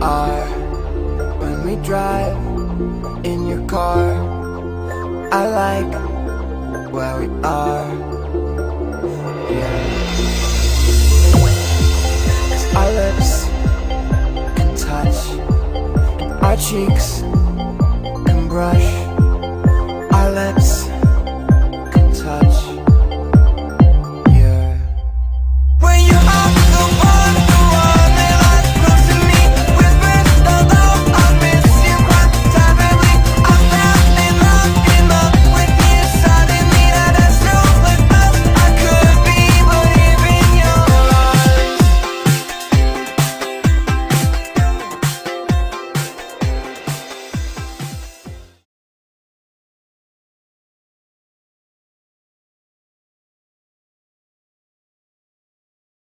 are when we drive in your car. I like where we are. Yeah. our lips can touch, our cheeks can brush.